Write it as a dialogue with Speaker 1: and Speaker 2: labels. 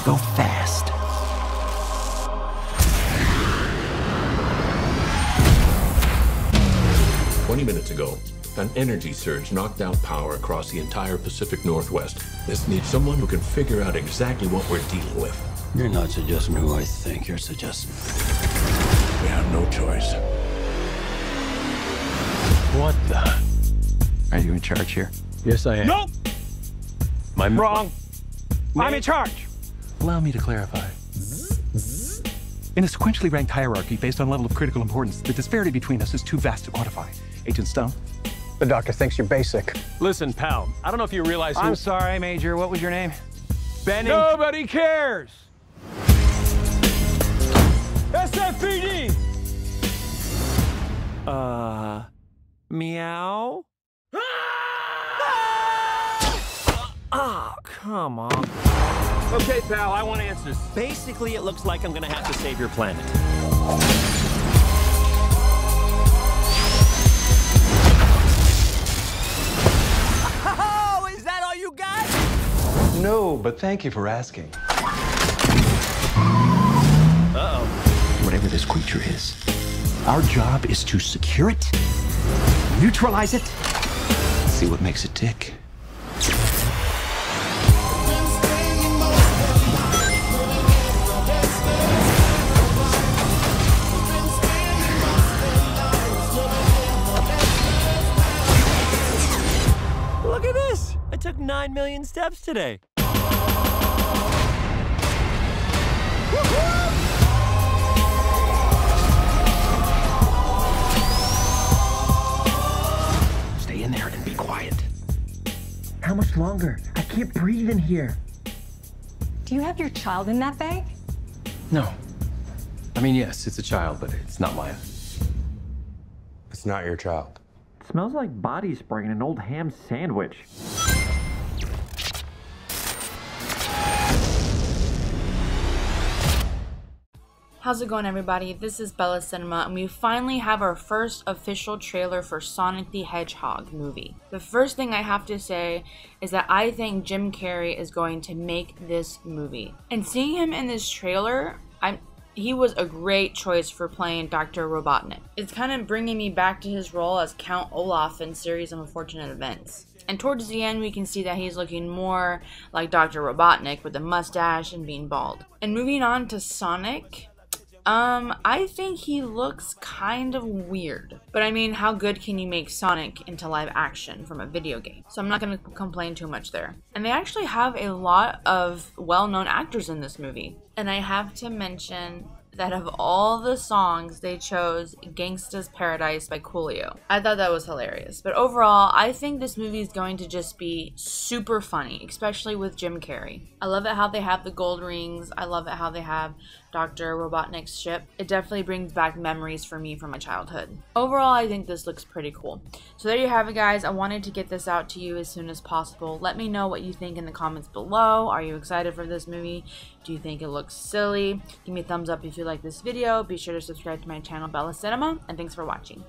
Speaker 1: fast.
Speaker 2: Twenty minutes ago, an energy surge knocked out power across the entire Pacific Northwest. This needs someone who can figure out exactly what we're dealing with.
Speaker 1: You're not suggesting who I think you're suggesting.
Speaker 2: We have no choice.
Speaker 1: What the? Are you in charge here?
Speaker 3: Yes, I am.
Speaker 4: Nope!
Speaker 3: My
Speaker 4: Wrong. I'm in charge.
Speaker 3: Allow me to clarify. In a sequentially ranked hierarchy based on level of critical importance, the disparity between us is too vast to quantify. Agent Stone?
Speaker 5: The doctor thinks you're basic.
Speaker 4: Listen, pal, I don't know if you realize who...
Speaker 6: I'm sorry, Major. What was your name?
Speaker 4: Benny... Nobody cares!
Speaker 6: Come on.
Speaker 4: Okay, pal, I want answers.
Speaker 6: Basically, it looks like I'm gonna have to save your planet. Oh, is that all you got?
Speaker 7: No, but thank you for asking.
Speaker 6: Uh-oh.
Speaker 1: Whatever this creature is, our job is to secure it, neutralize it, see what makes it tick.
Speaker 6: 9 million steps today.
Speaker 1: Stay in there and be quiet.
Speaker 8: How much longer? I can't breathe in here.
Speaker 9: Do you have your child in that bag?
Speaker 3: No. I mean, yes, it's a child, but it's not mine.
Speaker 7: It's not your child.
Speaker 10: Smells like body spray in an old ham sandwich.
Speaker 11: How's it going, everybody? This is Bella Cinema, and we finally have our first official trailer for Sonic the Hedgehog movie. The first thing I have to say is that I think Jim Carrey is going to make this movie. And seeing him in this trailer, I'm he was a great choice for playing Dr. Robotnik. It's kind of bringing me back to his role as Count Olaf in Series of Unfortunate Events. And towards the end, we can see that he's looking more like Dr. Robotnik with a mustache and being bald. And moving on to Sonic, um, I think he looks kind of weird. But I mean, how good can you make Sonic into live action from a video game? So I'm not going to complain too much there. And they actually have a lot of well known actors in this movie. And I have to mention that of all the songs, they chose Gangsta's Paradise by Coolio. I thought that was hilarious. But overall, I think this movie is going to just be super funny, especially with Jim Carrey. I love it how they have the gold rings. I love it how they have Dr. Robotnik's ship. It definitely brings back memories for me from my childhood. Overall, I think this looks pretty cool. So there you have it, guys. I wanted to get this out to you as soon as possible. Let me know what you think in the comments below. Are you excited for this movie? Do you think it looks silly? Give me a thumbs up if you like this video. Be sure to subscribe to my channel, Bella Cinema, and thanks for watching.